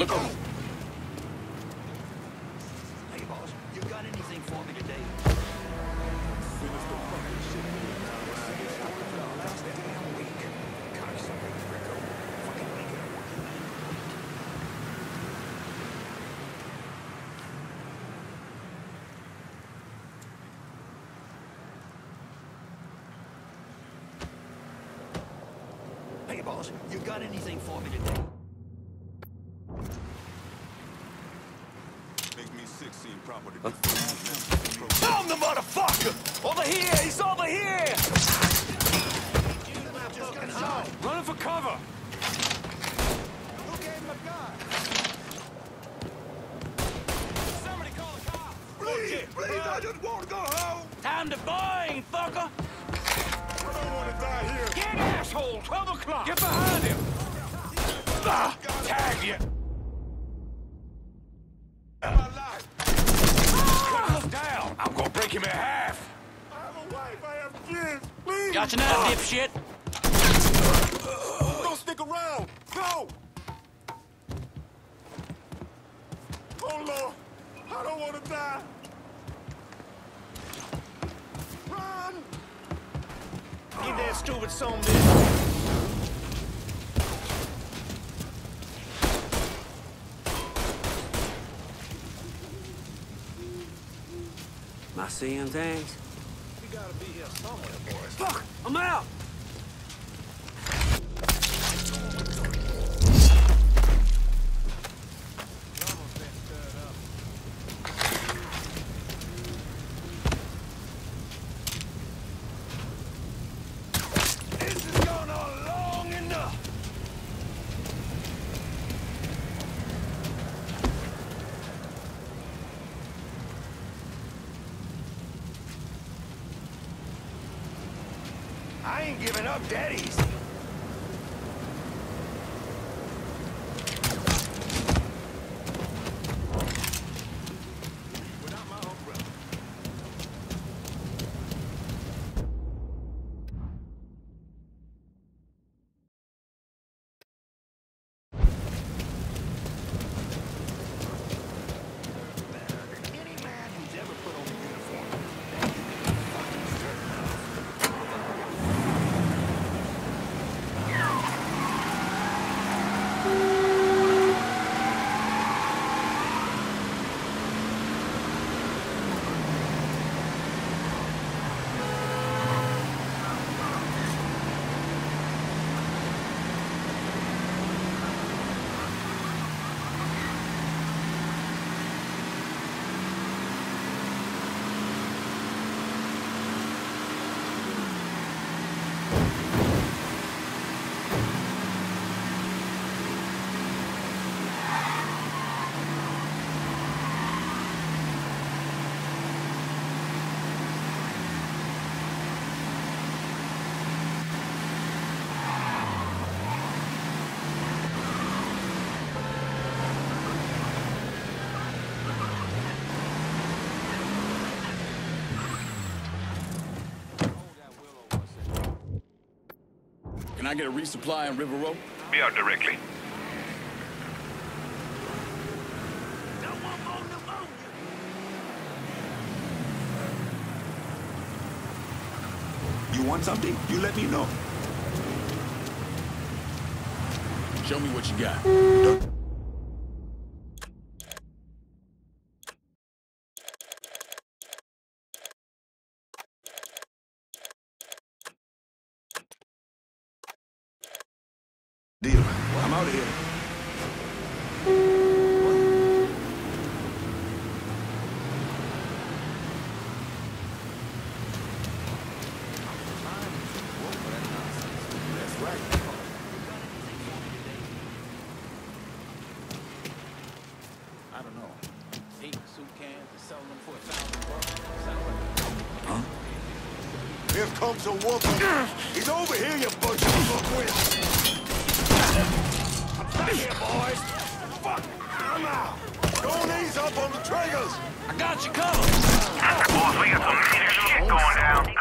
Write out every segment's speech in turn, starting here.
Look over. Hey, boss, you got anything for me today? Hey, boss, you got anything for me today? Make me sick seeing property. Found the motherfucker! Over here! He's over here! Running for cover! Somebody call the cops! Please, please, I just want to go home. Time to bind, fucker! I don't want to die here. Get asshole! 12 o'clock! Get behind him! Ah, tag you! That stupid son of bitch. Am I seeing things? We gotta be here somewhere, boys. Fuck! I'm out! This has gone on long enough! I giving up that easy. Without my umbrella. Any man who's ever put on a uniform Can I get a resupply in River Row? Be out directly. You want something? You let me know. Show me what you got. Deal. I'm out of here. That's right. I don't know. Eight soup cans and selling them for a thousand bucks. Sound like Here comes a whooper. He's over here, you of here, boys! Fuck! I'm out! Don't ease up on the triggers. I got you covered! Boss, we got some major shit going down.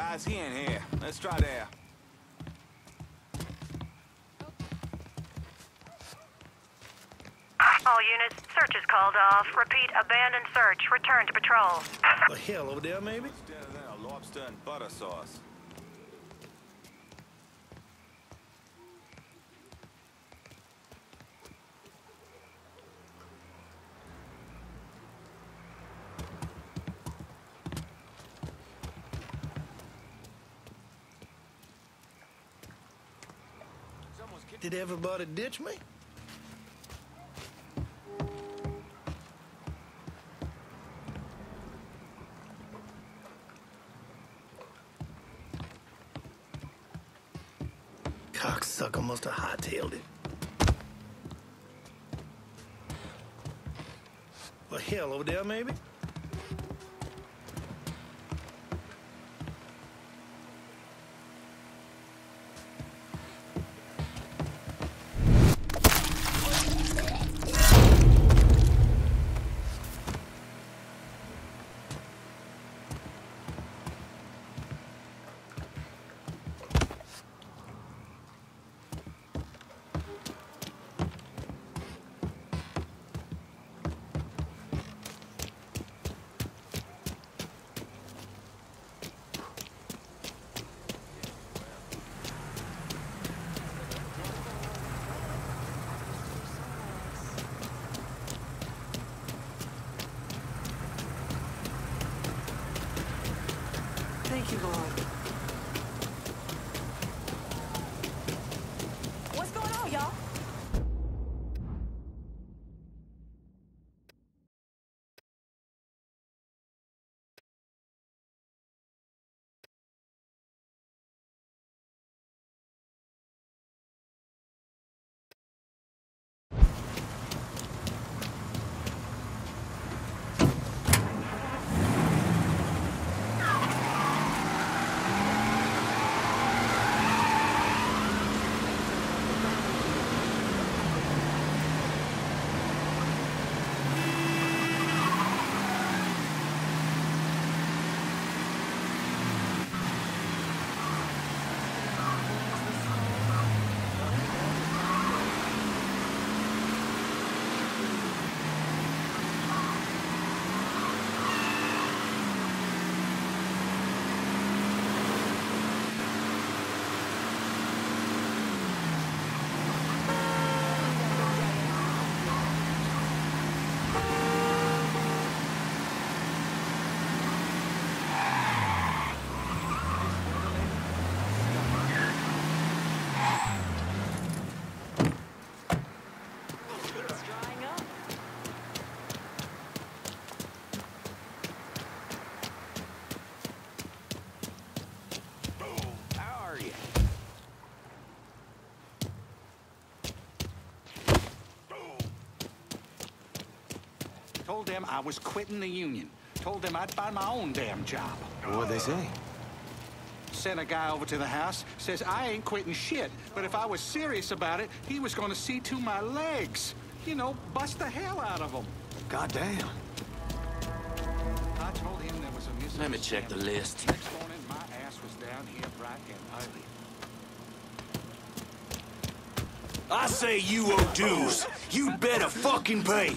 Guys, he ain't here. Let's try there. All units, search is called off. Repeat, abandoned search. Return to patrol. The hell over there, maybe? Instead of lobster and butter sauce. Did everybody ditch me? Cocksucker must have hightailed it. Well, hell over there, maybe? Told them I was quitting the union. Told them I'd find my own damn job. What'd they say? Sent a guy over to the house, says I ain't quitting shit, but if I was serious about it, he was gonna see to my legs. You know, bust the hell out of them. Goddamn. I told him there was a misunderstanding. Let me check the list. Next morning, my ass was down here bright and early. I say you owe dues. You better fucking pay.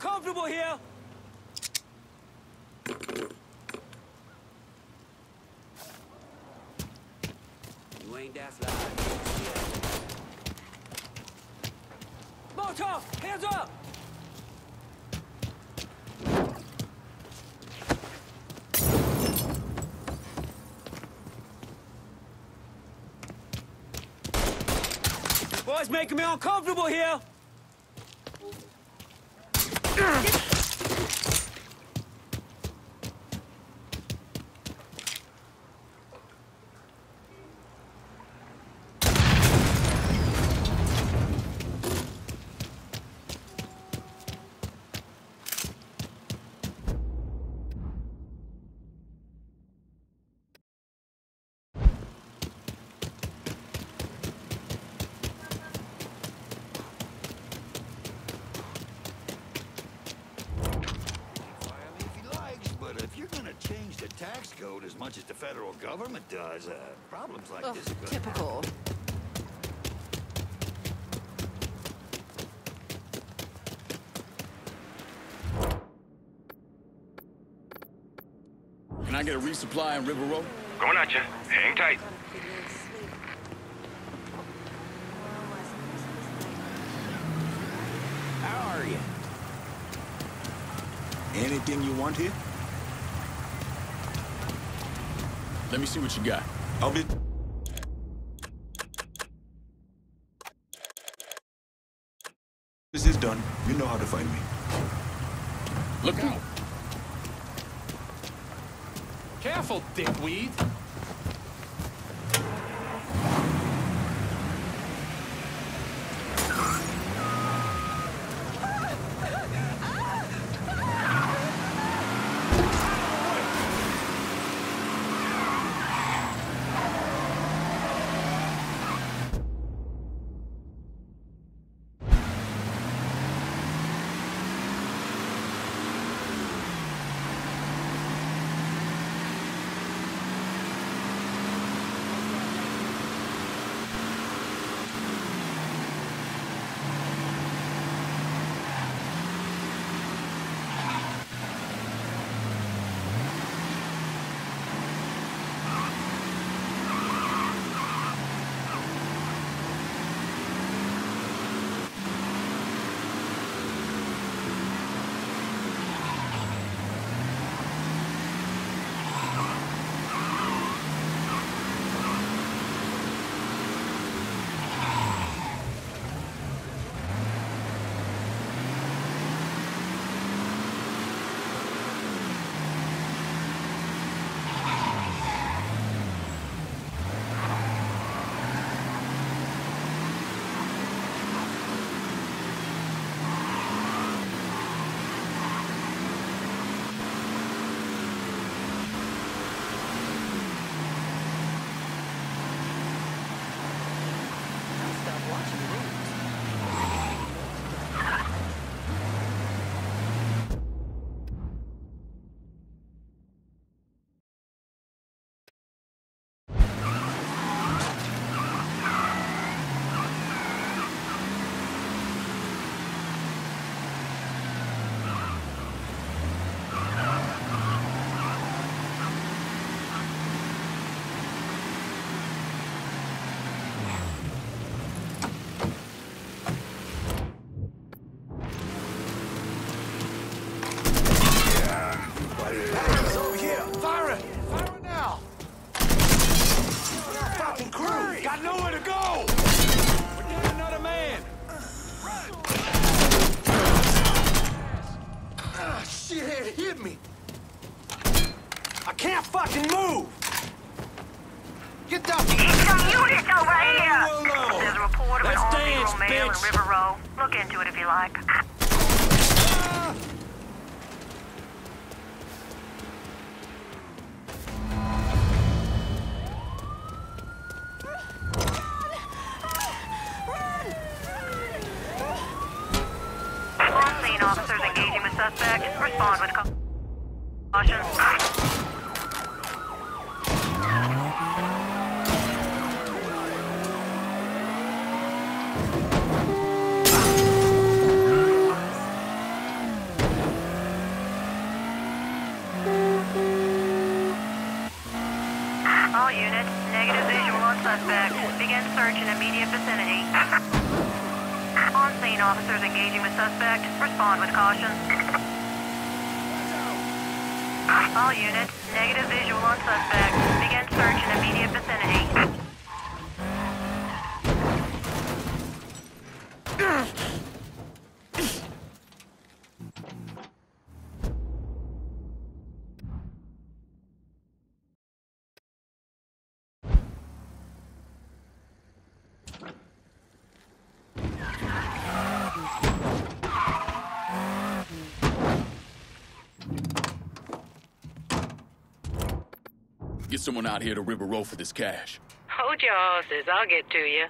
Uncomfortable here. You ain't that fly. Molotov! Hands up! Boys making me uncomfortable here. if he likes, but if you're gonna change the tax code as much as the federal government does, uh, problems like Ugh, this are typical. Can I get a resupply in River Row? Going at you. Hang tight. How are you? Anything you want here? Let me see what you got. I'll be... This is done. You know how to find me. Look out. Careful, dickweed. Officers engaging with suspect. Respond with caution. All units, negative visual on suspect. Begin search in immediate vicinity. On scene, officers engaging with suspect. Respond with caution. All units, negative Get someone out here to River Row for this cash. Hold your horses, I'll get to you.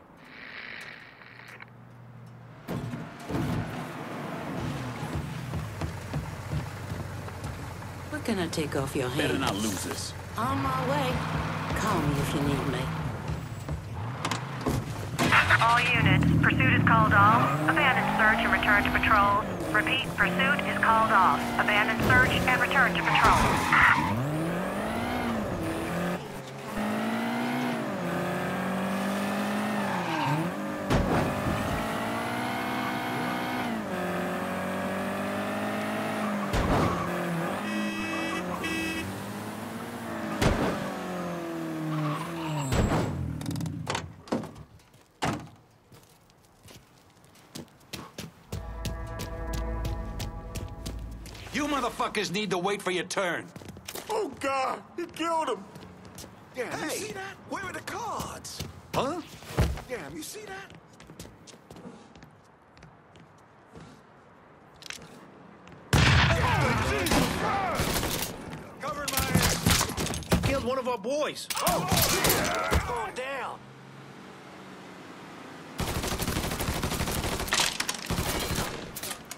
We're gonna take off your hands. Better not lose this. On my way. Call me if you need me. All units, pursuit is called off. Abandon search and return to patrol. Repeat, pursuit is called off. Abandon search and return to patrol. You motherfuckers need to wait for your turn. Oh, God, he killed him. Damn, you Hey. see that? Where are the cards? Huh? Damn, you see that? Covering my ass. Killed one of our boys. Oh, Going down.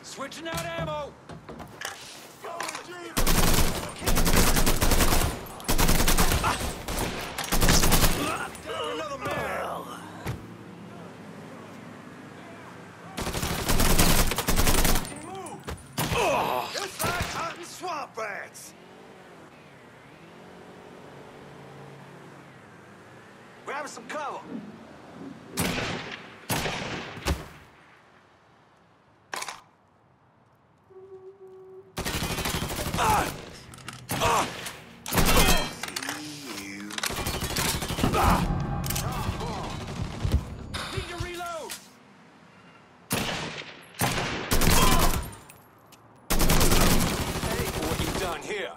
Switching out ammo. Down another man. Fucking move. It's like hunting swamp rats. Grab some cover. Need to reload. Hey, for what you've done here.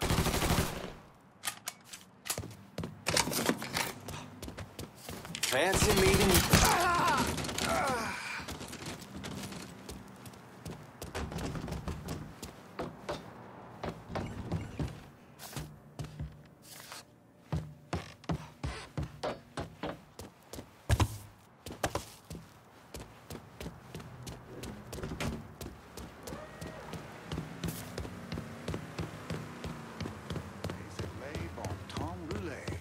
Fancy meeting. Bon temps roulé.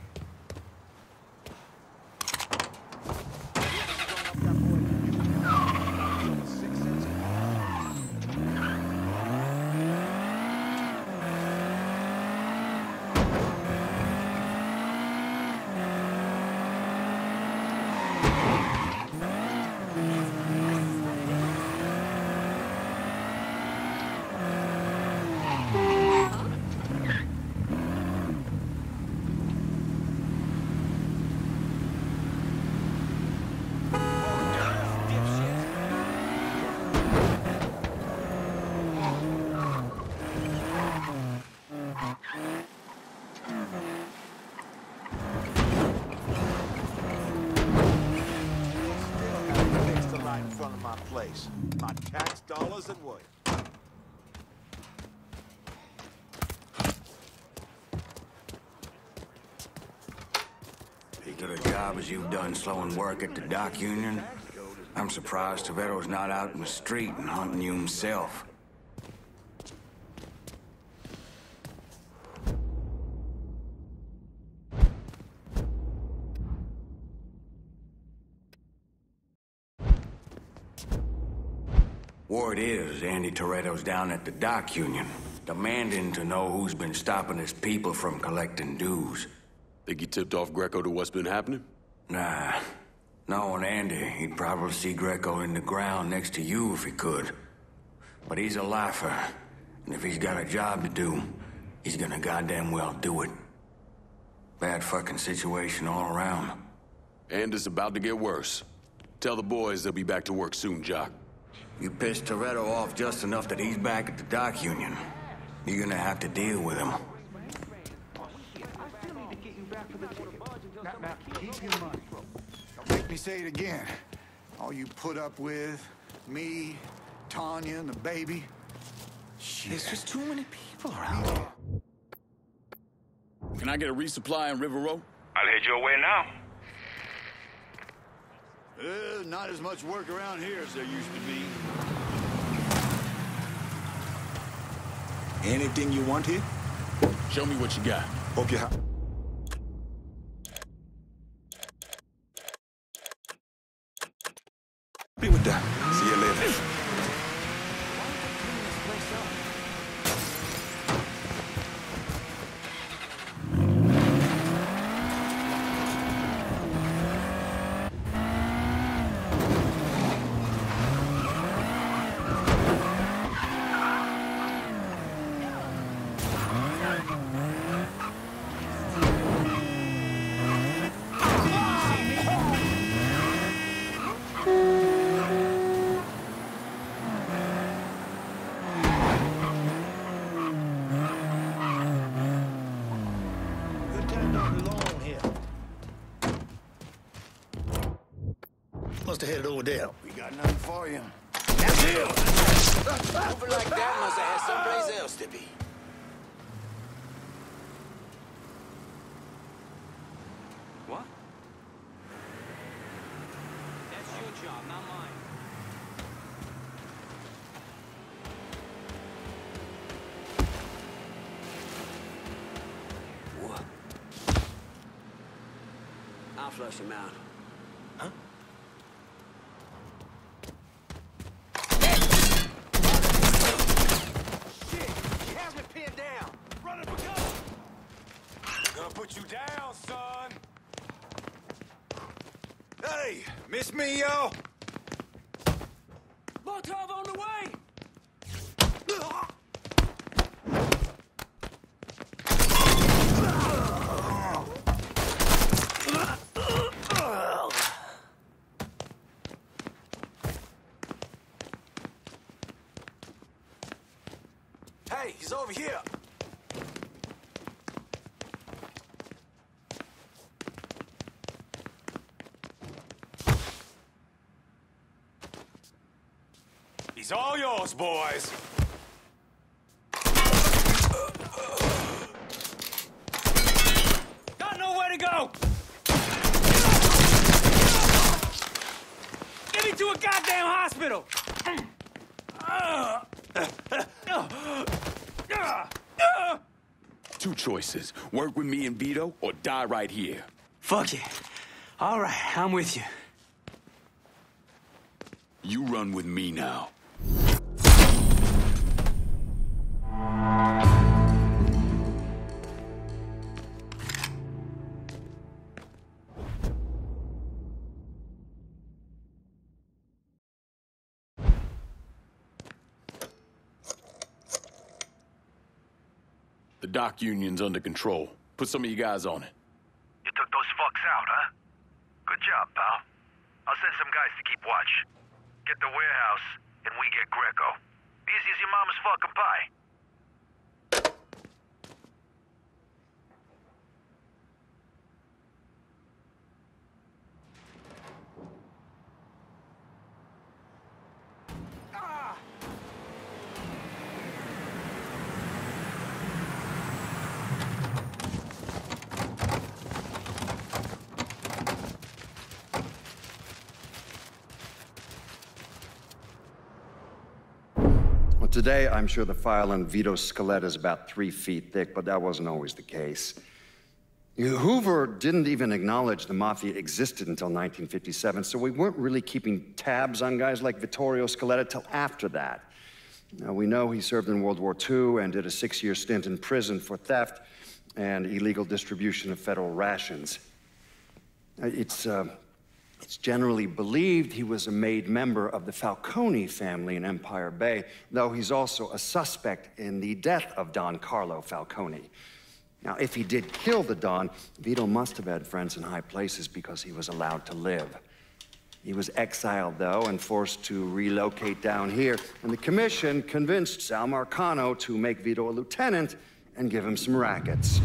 front of my place. My tax dollars at work. As good a job as you've done slowing work at the dock union, I'm surprised Toretto's not out in the street and hunting you himself. Word is Andy Toretto's down at the dock union, demanding to know who's been stopping his people from collecting dues. Think he tipped off Greco to what's been happening? Nah. Knowing Andy, he'd probably see Greco in the ground next to you if he could. But he's a lifer, and if he's got a job to do, he's gonna goddamn well do it. Bad fucking situation all around. And it's about to get worse. Tell the boys they'll be back to work soon, Jock. You pissed Toretto off just enough that he's back at the dock union. You're gonna have to deal with him. Now, keep your money. Don't make me say it again. All you put up with, me, Tanya, and the baby. Shit. There's just too many people around. here. Can I get a resupply in River Row? I'll head your way now. Uh, not as much work around here as there used to be. Anything you want here? Show me what you got. Hope you ha- Be with that. See you later. I'll flush him out. Huh? Shit! He has me pinned down! Running for cover! Gonna put you down, son. Hey, miss me, yo? Molotov on the way! Hey, he's over here! He's all yours, boys. Got nowhere to go! Get me to a goddamn hospital! Two choices. Work with me and Vito, or die right here. Fuck it. All right, I'm with you. You run with me now. Dock union's under control. Put some of you guys on it. You took those fucks out, huh? Good job, pal. I'll send some guys to keep watch. Get the warehouse, and we get Greco. Easy as your mama's fucking pie. Well, today, I'm sure the file on Vito's skeleton is about three feet thick, but that wasn't always the case. Hoover didn't even acknowledge the Mafia existed until 1957, so we weren't really keeping tabs on guys like Vittorio Scaletta till after that. Now, we know he served in World War II and did a six-year stint in prison for theft and illegal distribution of federal rations. It's, uh, it's generally believed he was a made member of the Falcone family in Empire Bay, though he's also a suspect in the death of Don Carlo Falcone. Now, if he did kill the Don, Vito must have had friends in high places because he was allowed to live. He was exiled, though, and forced to relocate down here, and the commission convinced Sal Marcano to make Vito a lieutenant and give him some rackets.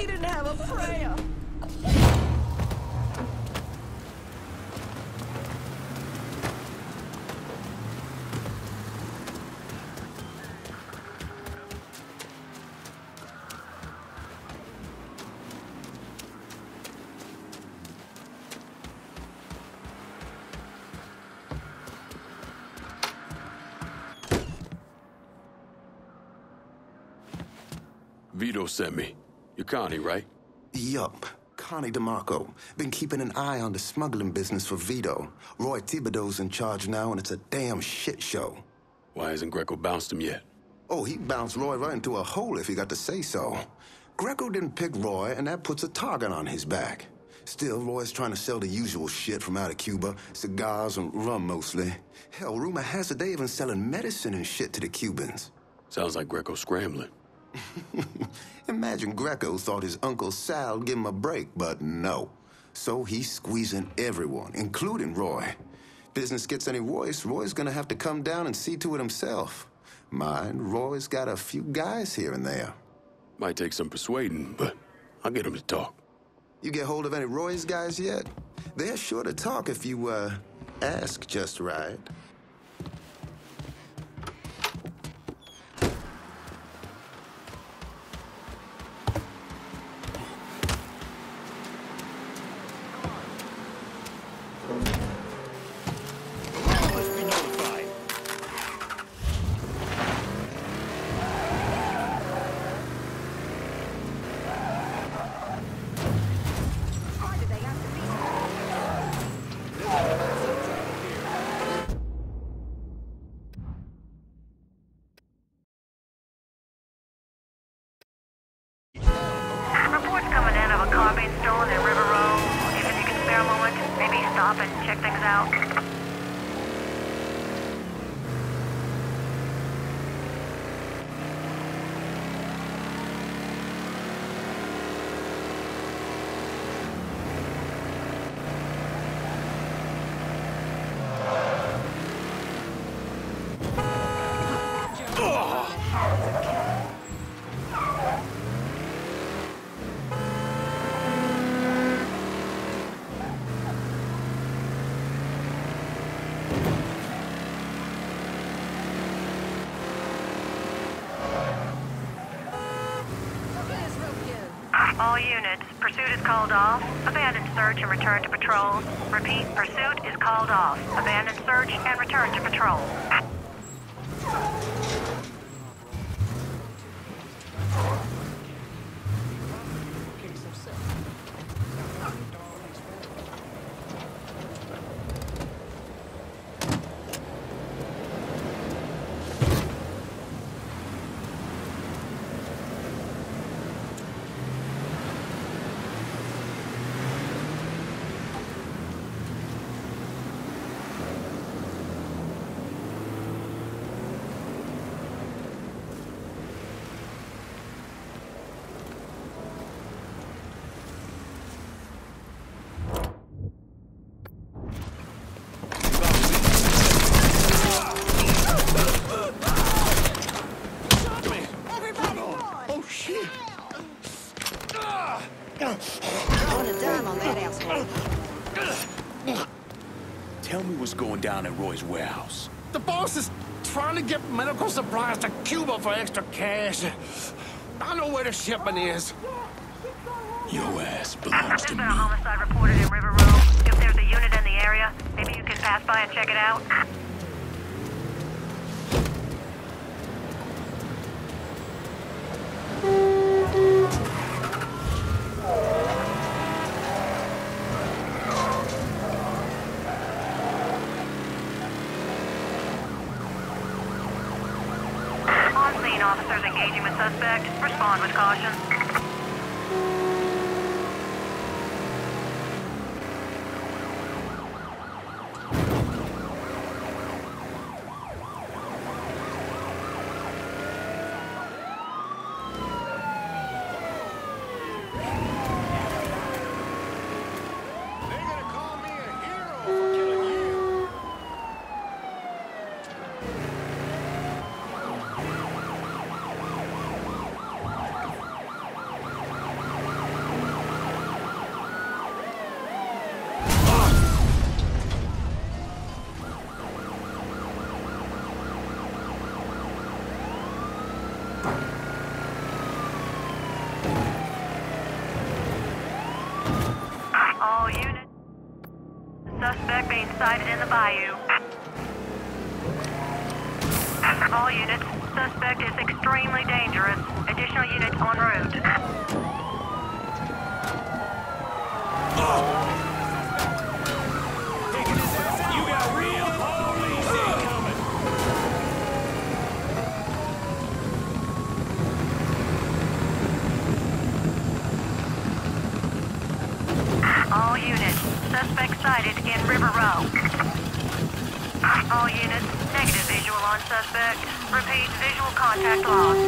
He didn't have a prayer. Vito sent me. You're Connie, right? Yup. Connie DeMarco. Been keeping an eye on the smuggling business for Vito. Roy Thibodeau's in charge now, and it's a damn shit show. Why hasn't Greco bounced him yet? Oh, he bounced Roy right into a hole if he got to say so. Greco didn't pick Roy, and that puts a target on his back. Still, Roy's trying to sell the usual shit from out of Cuba cigars and rum mostly. Hell, rumor has it they even selling medicine and shit to the Cubans. Sounds like Greco scrambling. Imagine Greco thought his Uncle Sal would give him a break, but no. So he's squeezing everyone, including Roy. Business gets any worse, Roy's gonna have to come down and see to it himself. Mind, Roy's got a few guys here and there. Might take some persuading, but I'll get him to talk. You get hold of any Roy's guys yet? They're sure to talk if you, uh, ask just right. Units, pursuit is called off. Abandon search and return to patrol. Repeat, pursuit is called off. Abandon search and return to patrol. Oh, shit. On a dime on that asshole. Tell me what's going down at Roy's warehouse. The boss is trying to get medical supplies to Cuba for extra cash. I know where the shipment is. Your ass belongs to me. a homicide reported in River Row. If there's a unit in the area, maybe you can pass by and check it out. On scene, officers engaging with suspect. Respond with caution. They're gonna call me a hero for killing you. All units. Sighted in the bayou. All units. Suspect is extremely dangerous. Additional units en route. You got real police incoming. All units. Suspect sighted in River Row. All units. Negative visual on suspect. Repeat, visual contact lost.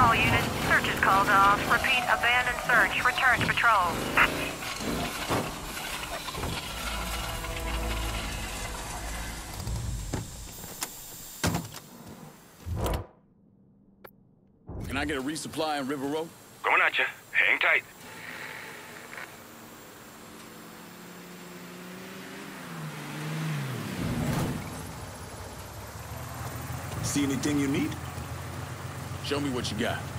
All units. Search is called off. Repeat, abandon search. Return to patrol. Can I resupply in River Row? Going at you. Hang tight. See anything you need? Show me what you got.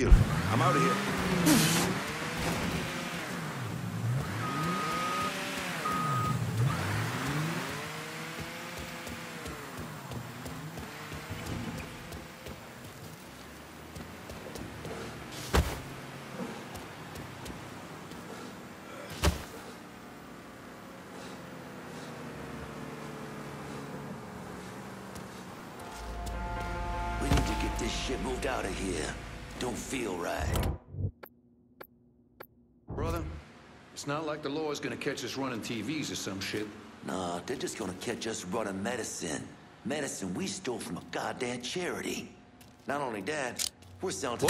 I'm out of here. We need to get this shit moved out of here. Feel right. Brother, it's not like the law is gonna catch us running TVs or some shit. Nah, they're just gonna catch us running medicine. Medicine we stole from a goddamn charity. Not only that, we're selling to...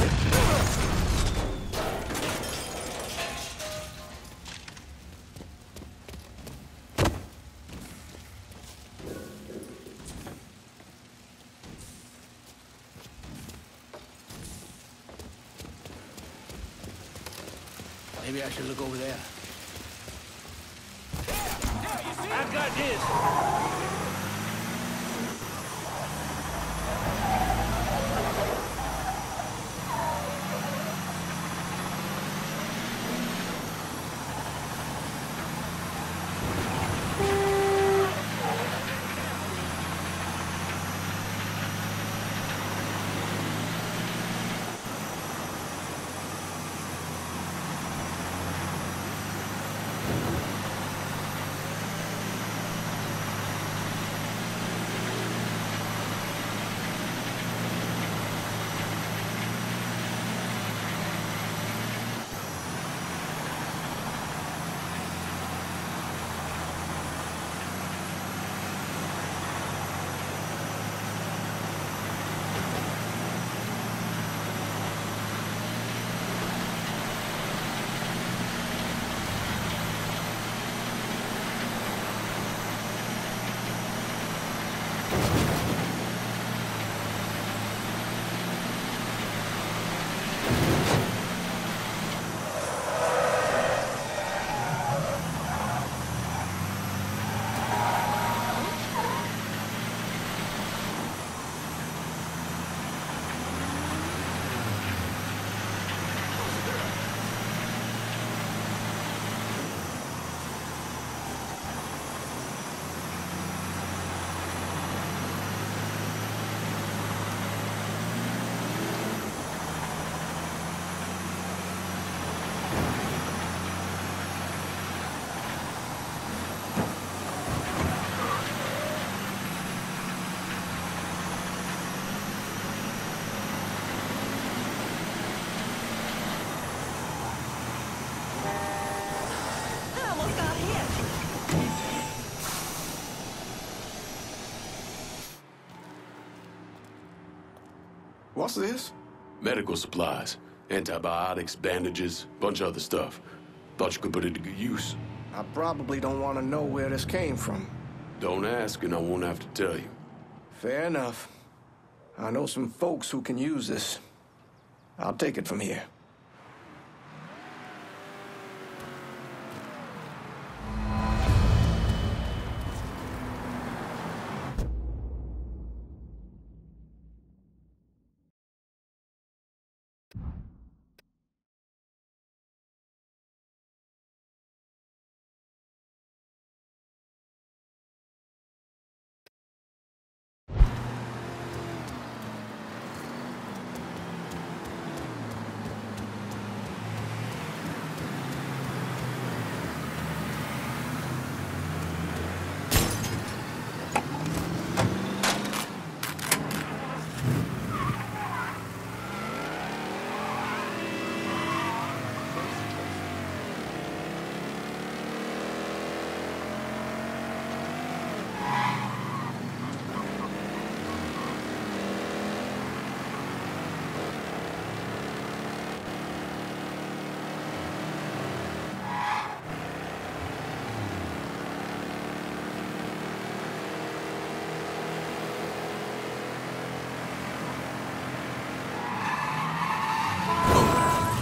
I should look over there. I've got this. This? Medical supplies, antibiotics, bandages, bunch of other stuff. Thought you could put it to good use. I probably don't want to know where this came from. Don't ask, and I won't have to tell you. Fair enough. I know some folks who can use this. I'll take it from here.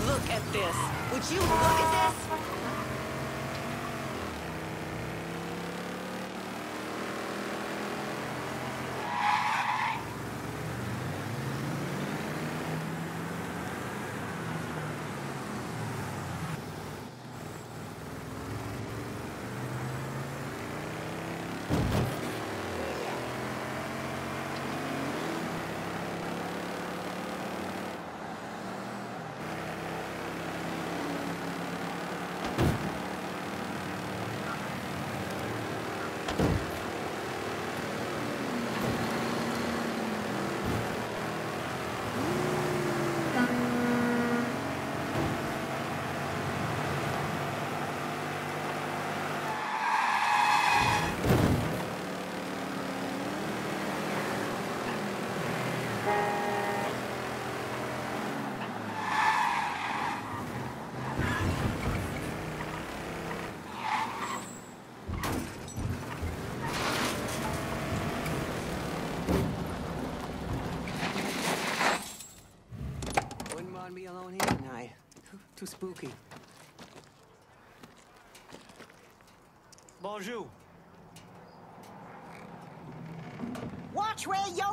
Look at this. Would you look at this? Too spooky. Bonjour. Watch where you're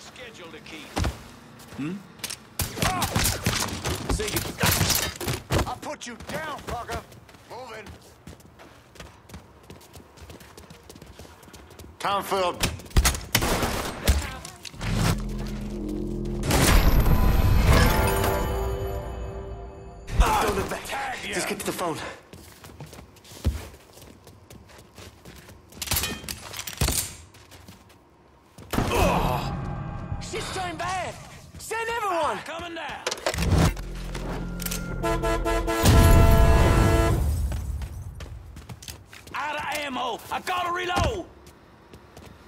a schedule to keep. Hmm? See you. I'll put you down, fucker. Moving. Townfield. Don't look back. Just get to the phone. Everyone. Coming down. Out of ammo. I gotta reload.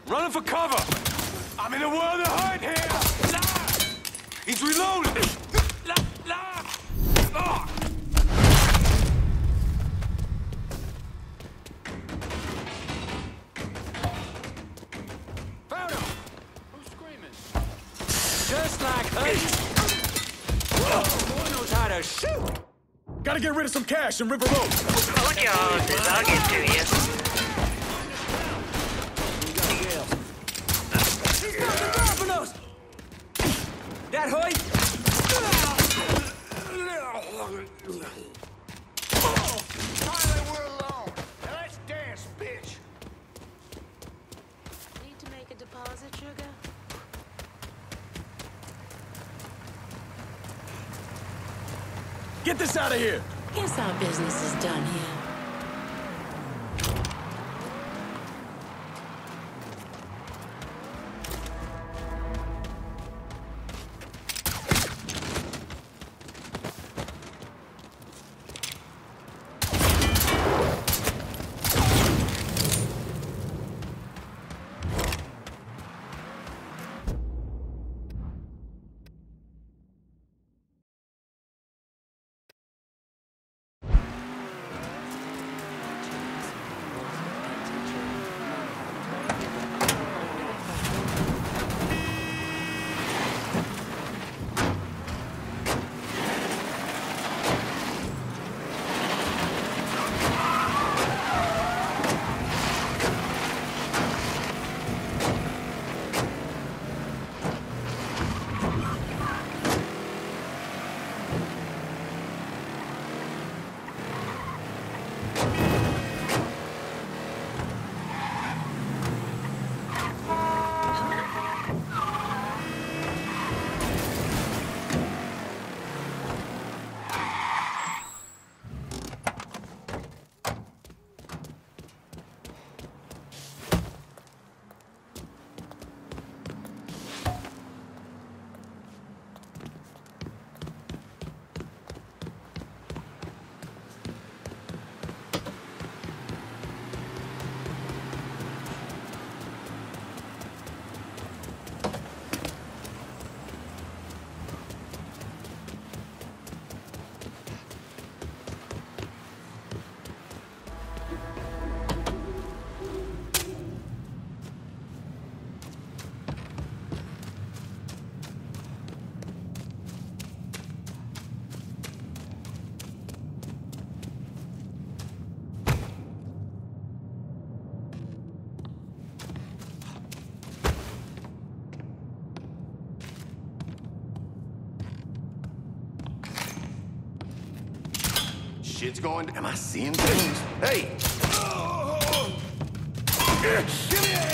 Running for cover. I'm in the world of hurt here. He's reloading. La, ah. Boy knows how to shoot. Gotta get rid of some cash in River Row. Hold your horses, I'll get to you. He's dropping us. That Hoy? Finally, we're alone. Now let's dance, bitch. Need to make a deposit, sugar? Get this out of here. Guess our business is done here. Shit's going. Am I seeing things? Hey! Give me a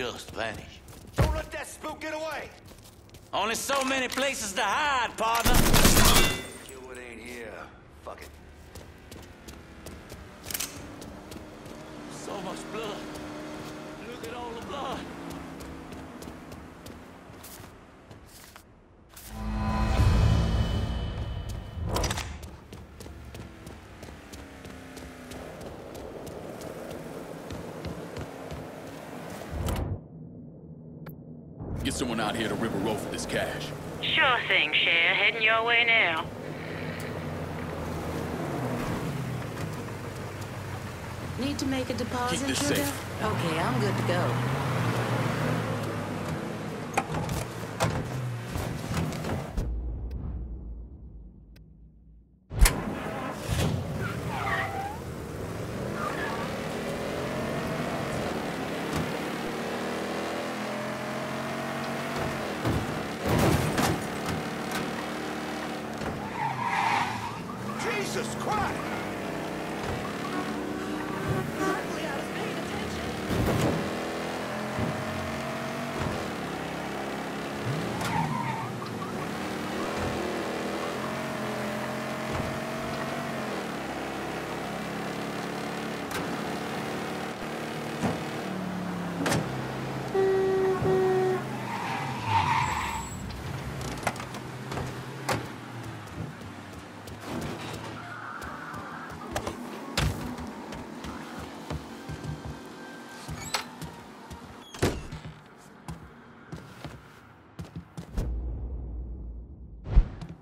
just vanish. Don't let that spook get away! Only so many places to hide, partner. To Keep this safe. Okay, I'm good to go.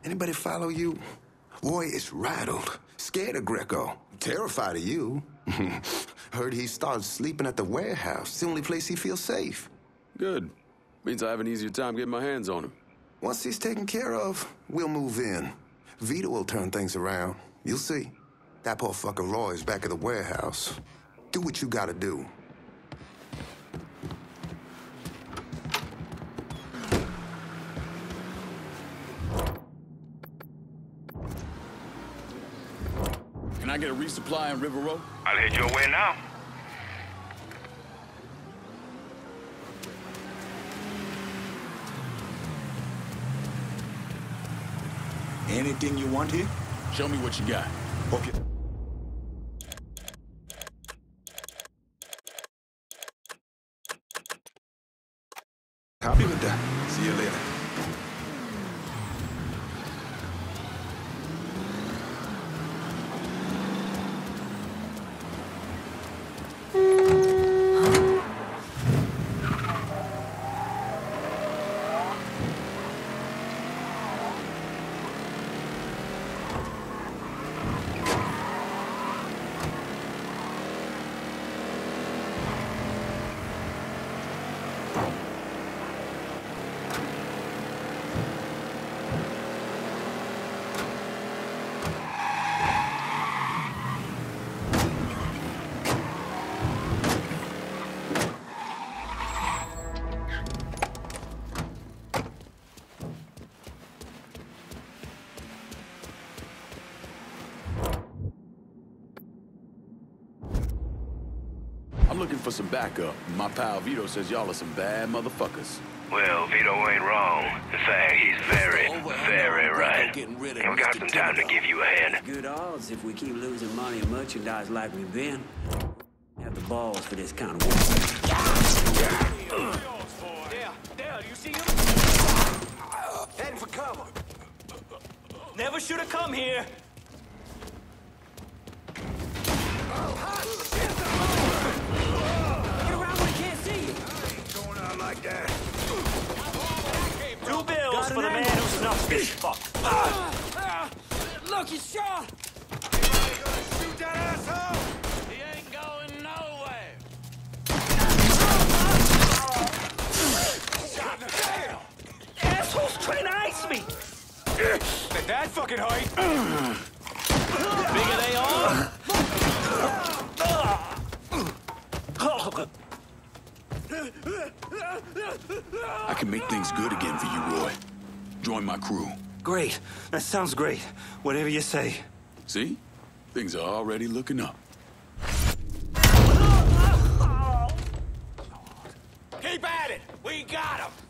Anybody follow you? Roy is rattled, scared of Greco, terrified of you. Heard he started sleeping at the warehouse. It's the only place he feels safe. Good. Means I have an easier time getting my hands on him. Once he's taken care of, we'll move in. Vito will turn things around. You'll see. That poor fucker Roy is back at the warehouse. Do what you gotta do. I get a resupply on River Row? I'll head your way now. Anything you want here? Show me what you got. Okay. Copy with that. See you later. For some backup. My pal Vito says y'all are some bad motherfuckers. Well, Vito ain't wrong. In fact, he's very, oh, very right. And we got some time to give you a hand. Good odds if we keep losing money and merchandise like we've been. Have the balls for this kind of work. There, there, you see him? Heading for cover. Never should have come here. Man who snuffed this fuck. Look, he's shot! Shoot that asshole! He ain't going nowhere. Asshole's trying to ice me! At that fucking height! Bigger they are? I can make things good again for you, Roy. Join my crew. Great. That sounds great. Whatever you say. See? Things are already looking up. Keep at it! We got him!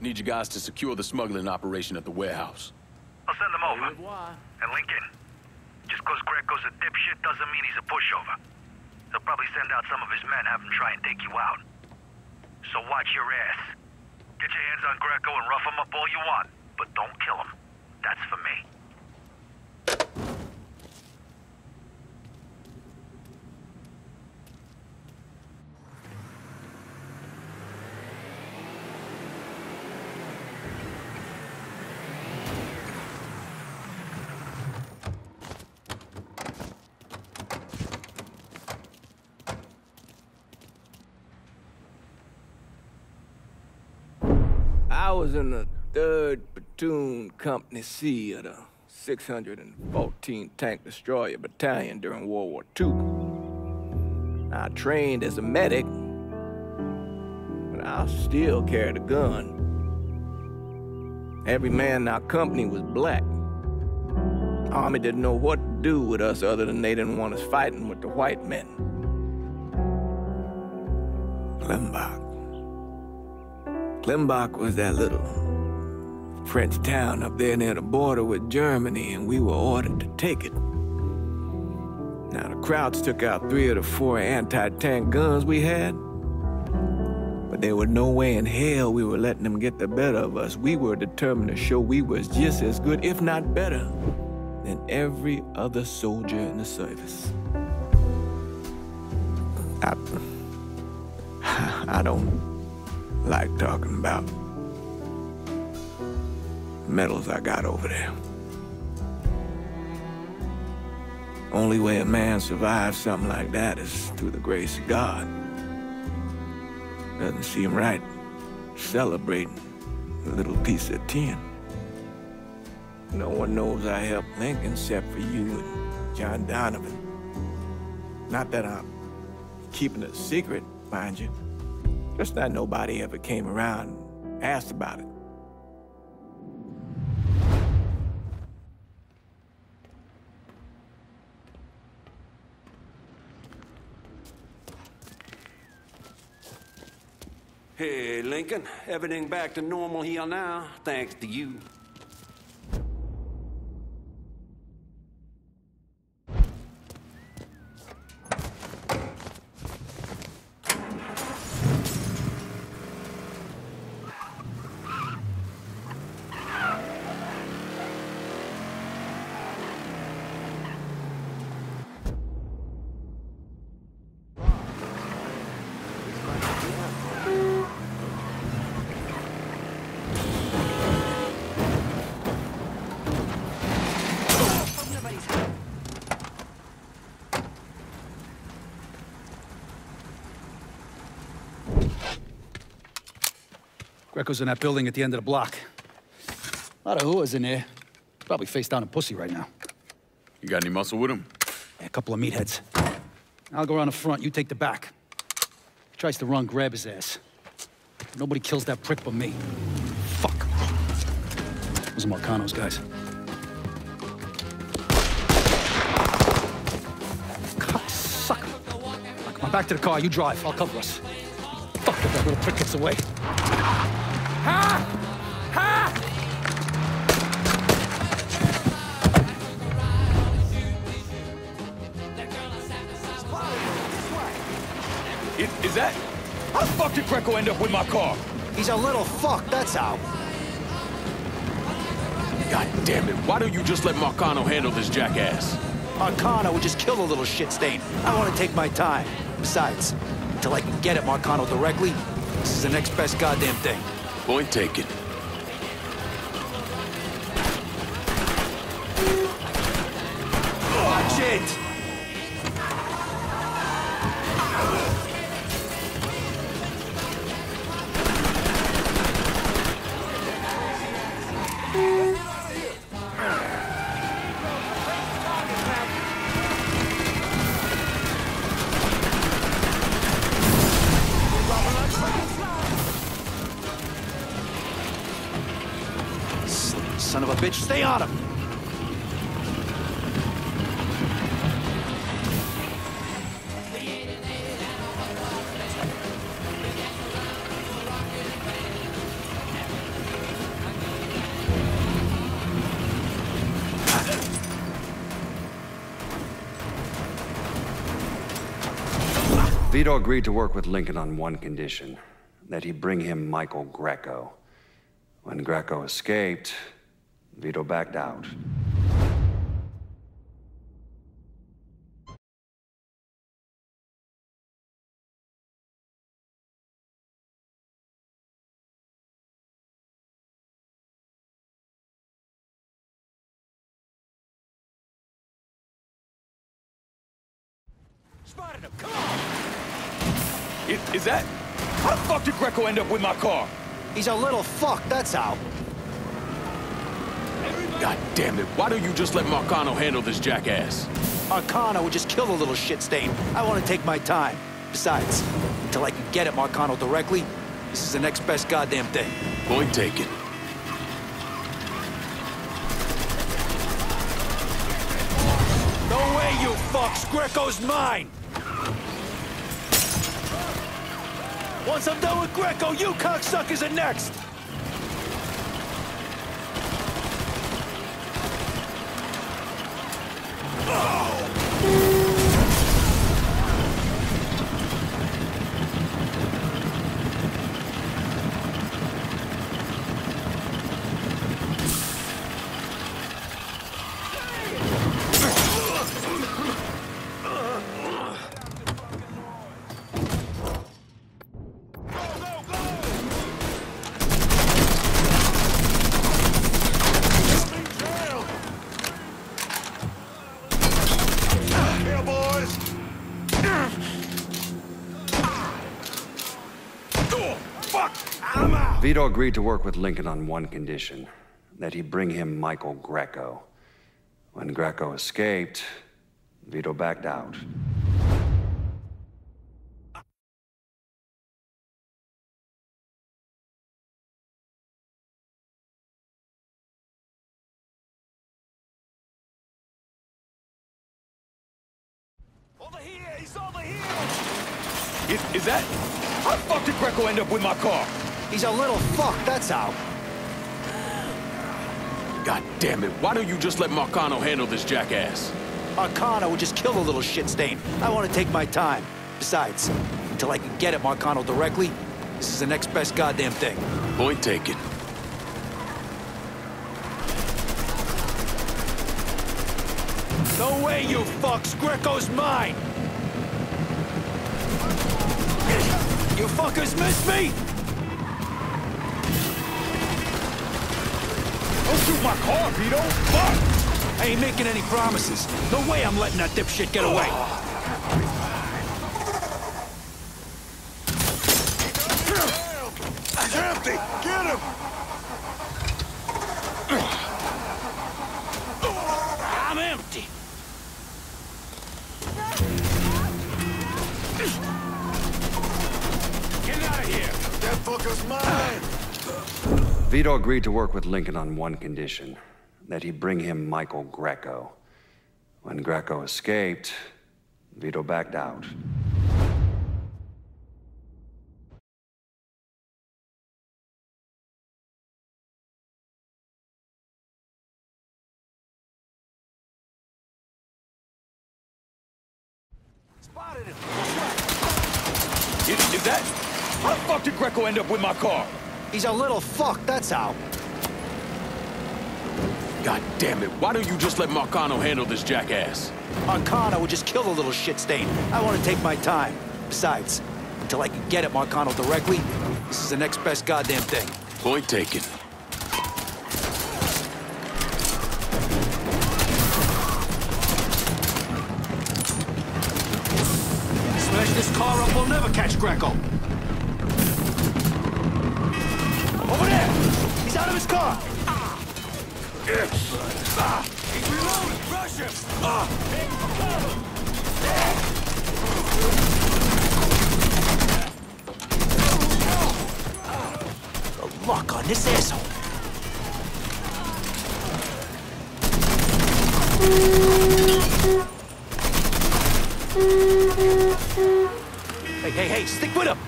Need you guys to secure the smuggling operation at the warehouse. I'll send them over. And Lincoln, just cause Greco's a dipshit doesn't mean he's a pushover. He'll probably send out some of his men, have him try and take you out. So watch your ass. Get your hands on Greco and rough him up all you want, but don't kill him. That's for me. I was in the 3rd Platoon Company C of the 614 Tank Destroyer Battalion during World War II. I trained as a medic, but I still carried a gun. Every man in our company was black. Army didn't know what to do with us other than they didn't want us fighting with the white men. Klimbach. Klimbach was that little French town up there near the border with Germany, and we were ordered to take it. Now, the Krauts took out three of the four anti-tank guns we had, but there was no way in hell we were letting them get the better of us. We were determined to show we was just as good, if not better, than every other soldier in the service. I, I don't like talking about medals I got over there. Only way a man survives something like that is through the grace of God. Doesn't seem right celebrating a little piece of tin. No one knows I helped Lincoln except for you and John Donovan. Not that I'm keeping it a secret, mind you. Just that nobody ever came around and asked about it. Hey, Lincoln. Everything back to normal here now, thanks to you. Greco's in that building at the end of the block. A lot of whoas in there. Probably face down a pussy right now. You got any muscle with him? A couple of meatheads. I'll go around the front, you take the back. He tries to run, grab his ass. Nobody kills that prick but me. Fuck. Those are Marcano's guys. Cocksucker. Come on, back to the car. You drive. I'll cover us. Fuck if that little prick gets away. Ha! Ha! Is, is that... How the fuck did Greco end up with my car? He's a little fuck, that's how. God damn it. Why don't you just let Marcano handle this jackass? Marcano would just kill the little shit stain. I want to take my time. Besides, until I can get at Marcano directly, this is the next best goddamn thing. Point taken. Vito agreed to work with Lincoln on one condition that he bring him Michael Greco. When Greco escaped, Vito backed out. Is, that... How the fuck did Greco end up with my car? He's a little fuck, that's how. God damn it. Why don't you just let Marcano handle this jackass? Marcano would just kill the little shit stain. I want to take my time. Besides, until I can get at Marcano directly, this is the next best goddamn thing. Point taken. No way, you fucks! Greco's mine! Once I'm done with Greco, you cocksuckers are next! Vito agreed to work with Lincoln on one condition that he bring him Michael Greco. When Greco escaped, Vito backed out. Over here! He's over here! Is, is that... How the fuck did Greco end up with my car? He's a little fuck, that's how. God damn it. Why don't you just let Marcano handle this jackass? Marcano would just kill the little shit stain. I want to take my time. Besides, until I can get at Marcano directly, this is the next best goddamn thing. Point taken. No way, you fucks! Greco's mine! You fuckers missed me! Don't shoot my car, Vito! Fuck! I ain't making any promises. No way I'm letting that dipshit get away. It's empty! Get him! I'm empty! Get out of here! That fucker's mine! Vito agreed to work with Lincoln on one condition that he bring him Michael Greco. When Greco escaped, Vito backed out. Spotted him. Is, is that? How the fuck did Greco end up with my car? He's a little fuck, that's how. God damn it, why don't you just let Marcano handle this jackass? Marcano would just kill the little shit stain. I want to take my time. Besides, until I can get at Marcano directly, this is the next best goddamn thing. Point taken. Smash this car up, we'll never catch Greco. Over there! He's out of his car! Ah, he's reloading! Rush him! The luck on this asshole. Hey, hey, hey, stick with him!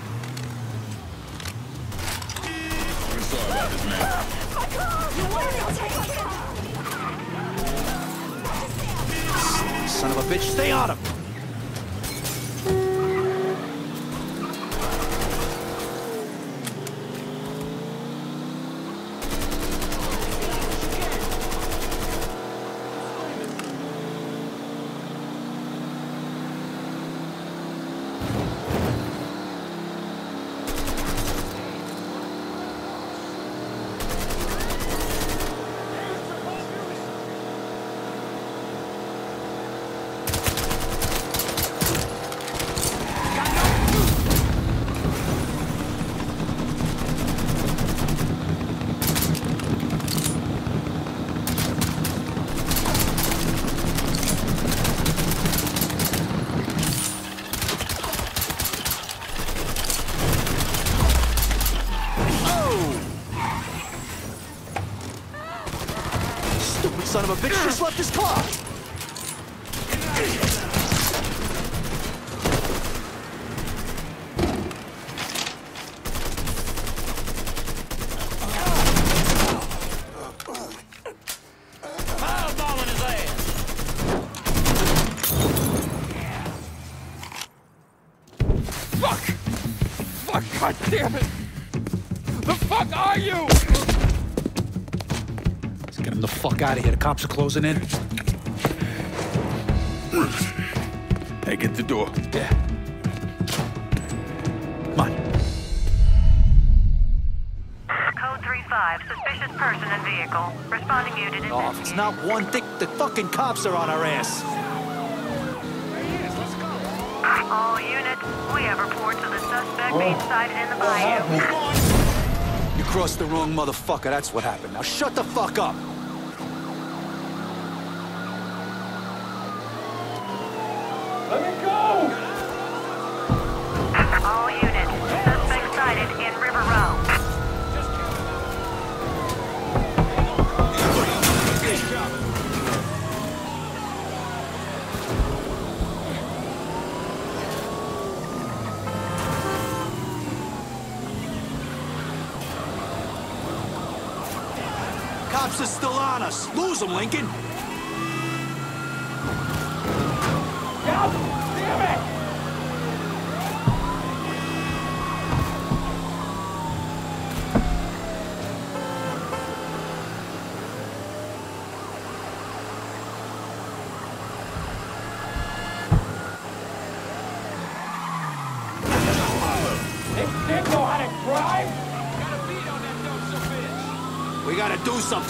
I'm sorry about this, man. Son of a bitch, stay on him! Stupid son of a bitch just left his car! Cops are closing in. Hey, get the door. Yeah. Come on. Code 3-5, suspicious person and vehicle. Responding unit Oh, if it's not one thing, the fucking cops are on our ass. All units, we have reports of the suspect being oh. sighted in the bayou. You crossed the wrong motherfucker, that's what happened. Now shut the fuck up!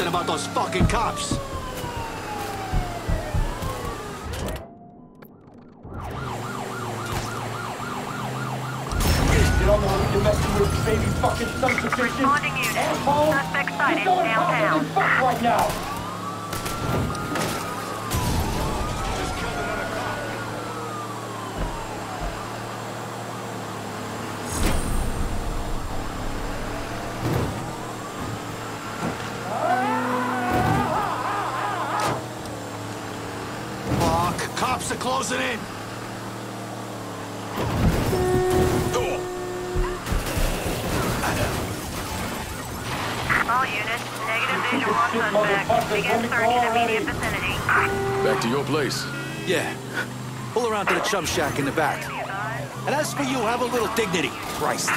Something about those fucking cops. You don't know who you're messing with, baby fucking son of a bitch. Responding unit, Asshole! suspect You're sighted so incompetent downtown. fuck right now! Closing in. All units, negative visual on suspect. Begin search in immediate vicinity. Back to your place. Yeah. Pull around to the chum shack in the back. And as for you, have a little dignity. Christ.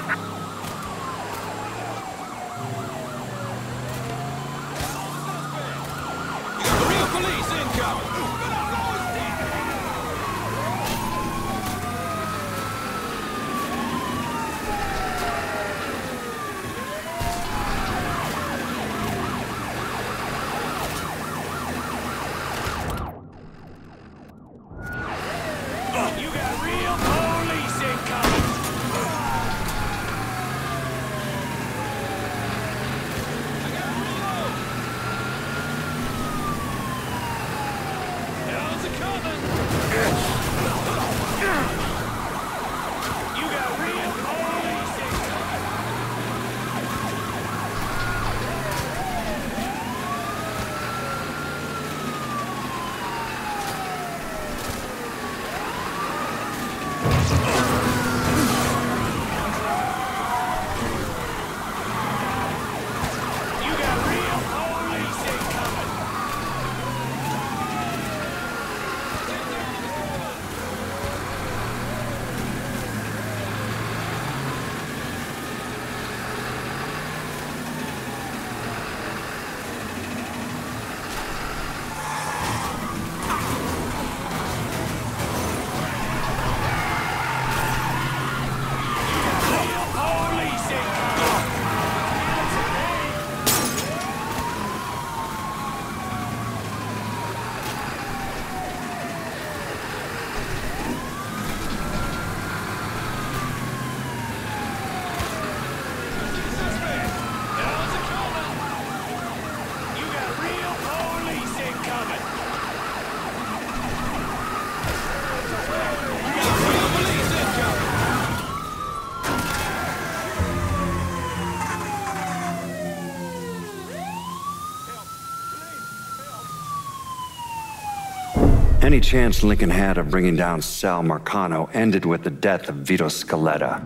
Any chance Lincoln had of bringing down Sal Marcano ended with the death of Vito Scaletta.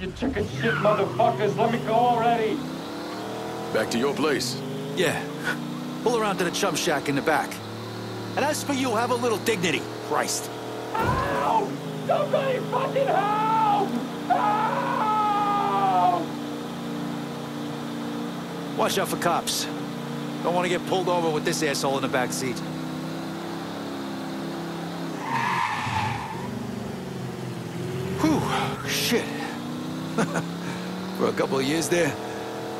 You chicken shit motherfuckers, let me go already! Back to your place. Yeah. Pull around to the chum shack in the back. And as for you, have a little dignity. Christ. Help! Somebody fucking help! Help! Watch out for cops. Don't want to get pulled over with this asshole in the back seat. Whew, shit. For a couple of years there,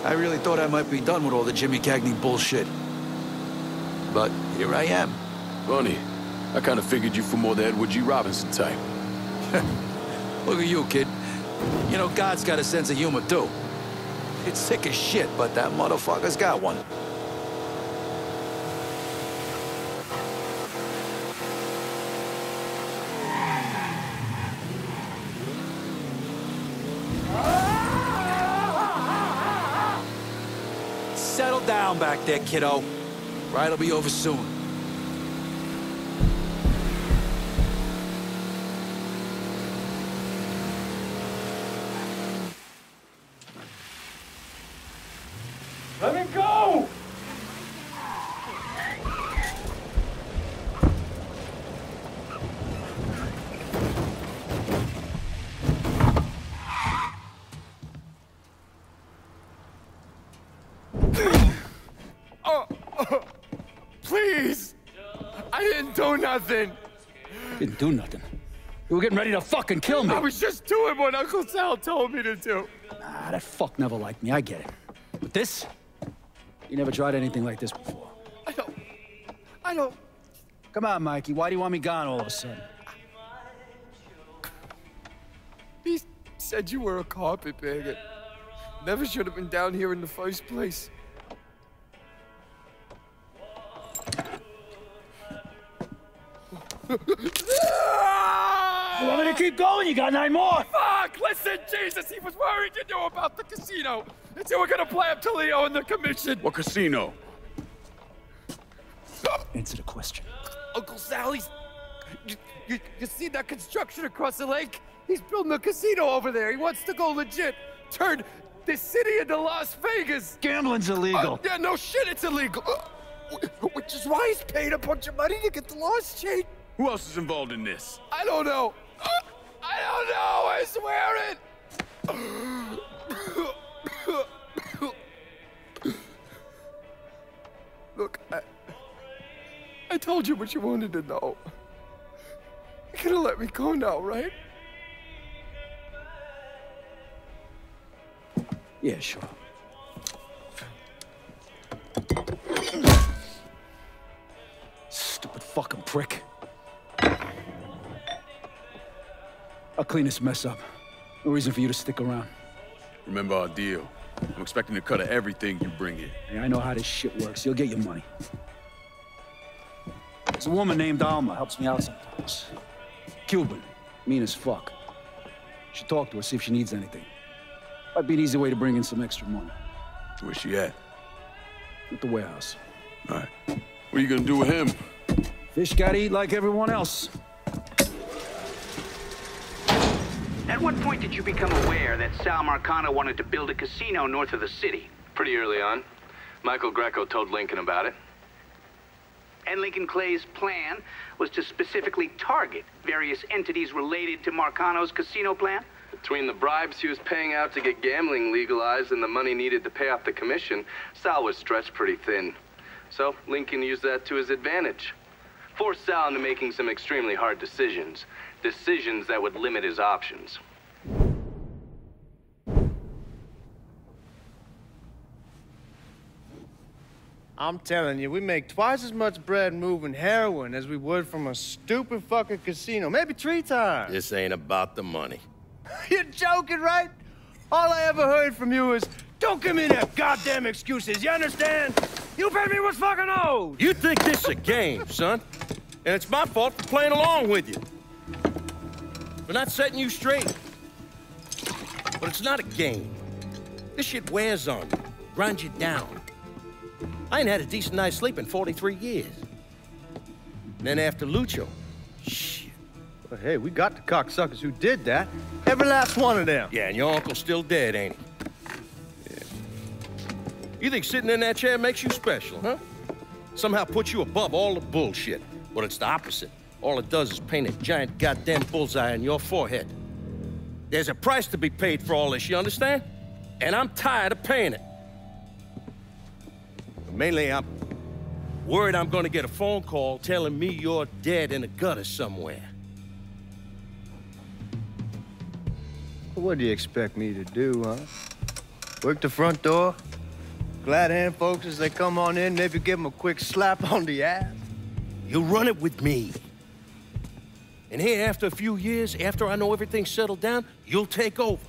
I really thought I might be done with all the Jimmy Cagney bullshit. But here I am. Funny. I kind of figured you for more the Edward G. Robinson type. Look at you, kid. You know, God's got a sense of humor, too. It's sick as shit, but that motherfucker's got one. Settle down back there, kiddo. Ride'll be over soon. Do nothing. You were getting ready to fucking kill me. I was just doing what Uncle Sal told me to do. Ah, that fuck never liked me. I get it. But this? You never tried anything like this before. I don't. I don't. Come on, Mikey. Why do you want me gone all of a sudden? He said you were a carpetbagger. Never should have been down here in the first place. You want me to keep going? You got nine more. Fuck! Listen, Jesus, he was worried you knew about the casino. And so we're gonna play up to Leo and the commission. What casino? Answer the question. Uncle Sally's. You, you, you see that construction across the lake? He's building a casino over there. He wants to go legit. Turn this city into Las Vegas. Gambling's illegal. Uh, yeah, no shit, it's illegal. Uh, which is why he's paid a bunch of money to get the laws changed. Who else is involved in this? I don't know. I don't know, I swear it. Look, I, I told you what you wanted to know. You're gonna let me go now, right? Yeah, sure. Stupid fucking prick. I'll clean this mess up. No reason for you to stick around. Remember our deal. I'm expecting a cut of everything you bring in. Hey, I know how this shit works. You'll get your money. There's a woman named Alma helps me out sometimes. Cuban, mean as fuck. Should talk to her, see if she needs anything. Might be an easy way to bring in some extra money. Where's she at? At the warehouse. All right. What are you gonna do with him? Fish gotta eat like everyone else. At what point did you become aware that Sal Marcano wanted to build a casino north of the city? Pretty early on. Michael Greco told Lincoln about it. And Lincoln Clay's plan was to specifically target various entities related to Marcano's casino plan? Between the bribes he was paying out to get gambling legalized and the money needed to pay off the commission, Sal was stretched pretty thin. So Lincoln used that to his advantage. Forced Sal into making some extremely hard decisions. Decisions that would limit his options. I'm telling you, we make twice as much bread moving heroin as we would from a stupid fucking casino. Maybe three times. This ain't about the money. You're joking, right? All I ever heard from you is, don't give me that goddamn excuses, you understand? You pay me what's fucking owed! You think this is a game, son? And it's my fault for playing along with you. For not setting you straight. But it's not a game. This shit wears on you, grinds you down. I ain't had a decent night's sleep in 43 years. And then after Lucho, shit. Well, hey, we got the cocksuckers who did that. Every last one of them. Yeah, and your uncle's still dead, ain't he? Yeah. You think sitting in that chair makes you special, huh? Somehow puts you above all the bullshit. But it's the opposite. All it does is paint a giant goddamn bullseye on your forehead. There's a price to be paid for all this, you understand? And I'm tired of paying it. Mainly, I'm worried I'm gonna get a phone call telling me you're dead in a gutter somewhere. What do you expect me to do, huh? Work the front door? Glad hand folks as they come on in, maybe give them a quick slap on the ass? You'll run it with me. And here, after a few years, after I know everything's settled down, you'll take over.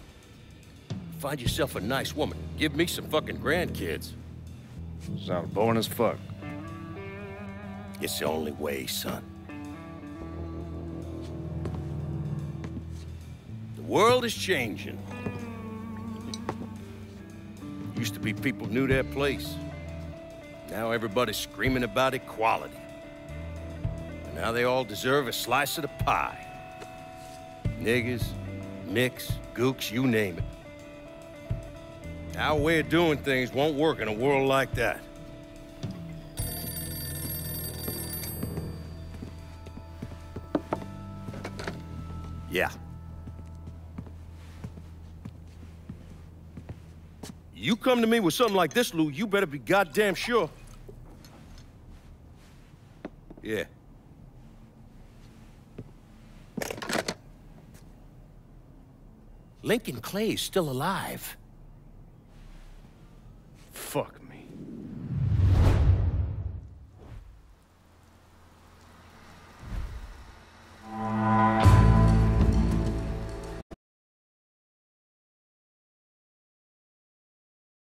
Find yourself a nice woman. Give me some fucking grandkids. Sounds boring as fuck. It's the only way, son. The world is changing. Used to be people knew their place. Now everybody's screaming about equality. Now they all deserve a slice of the pie. Niggers, mix, gooks, you name it. Our way of doing things won't work in a world like that. Yeah. You come to me with something like this, Lou, you better be goddamn sure. Yeah. Lincoln Clay's still alive. Fuck me.